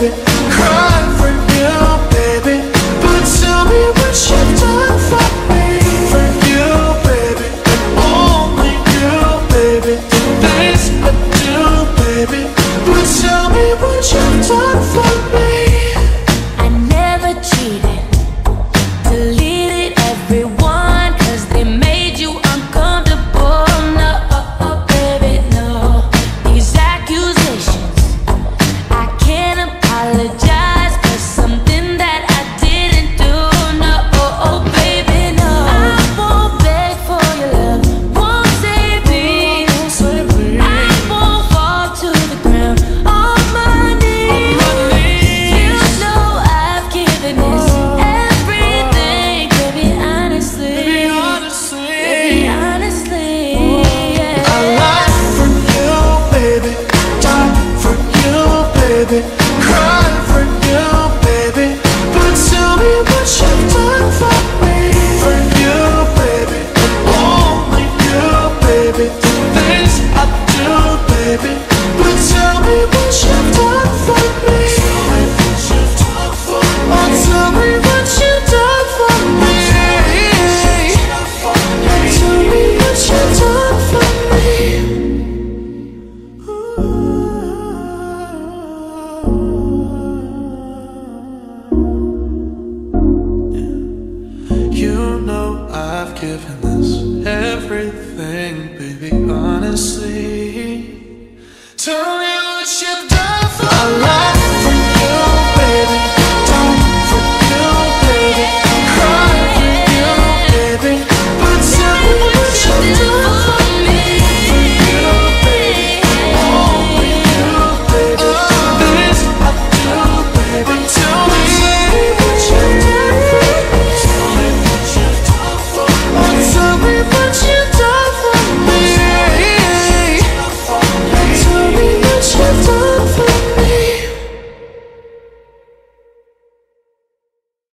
baby. tell me what you've done for me tell me what you've done for me Tell me what you've done for me You know I've given this everything honestly.